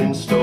In store.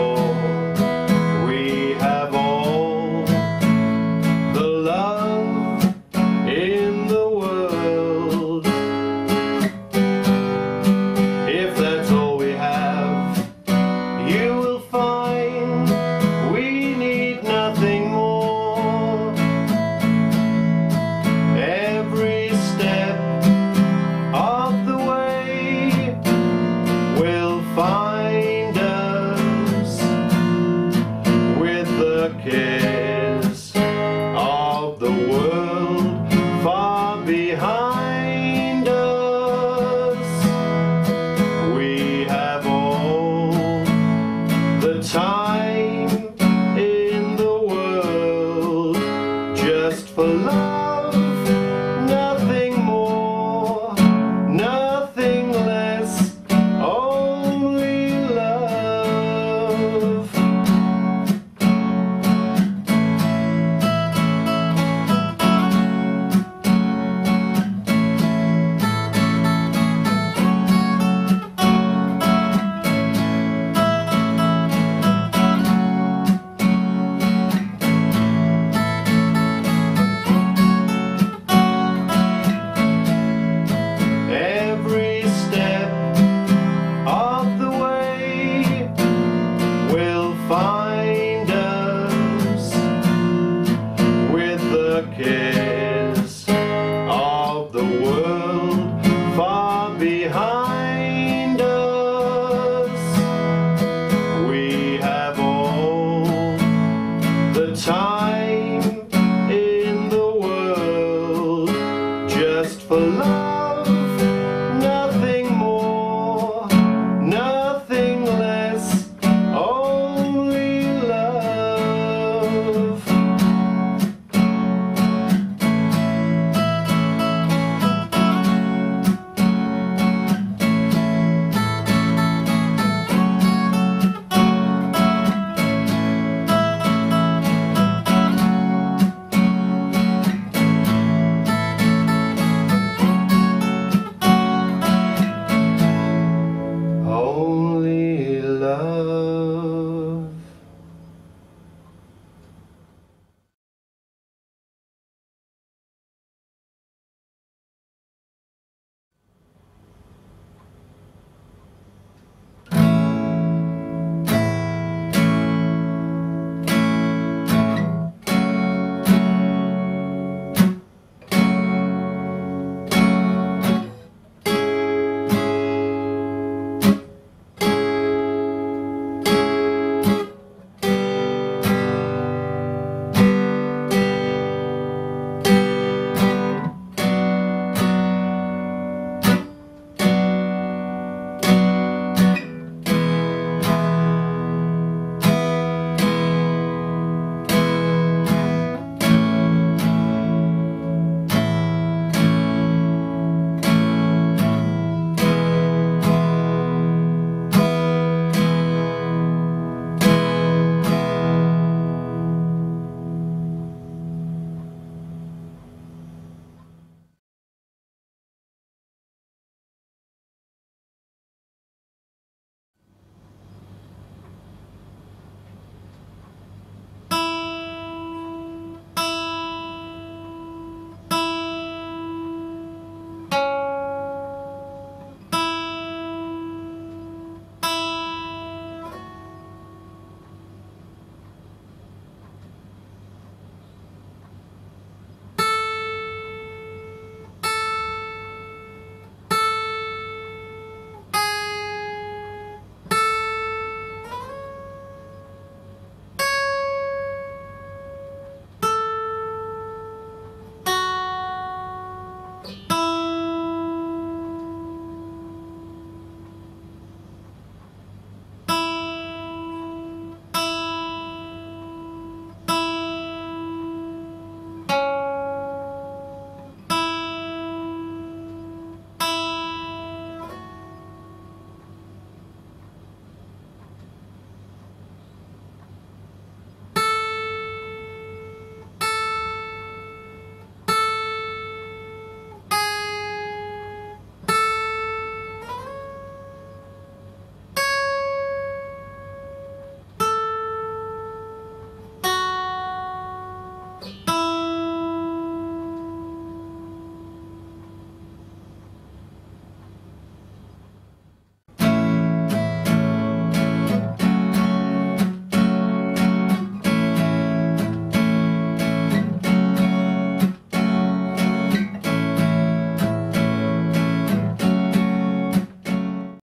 just for love. behind us. We have all the time in the world just for love.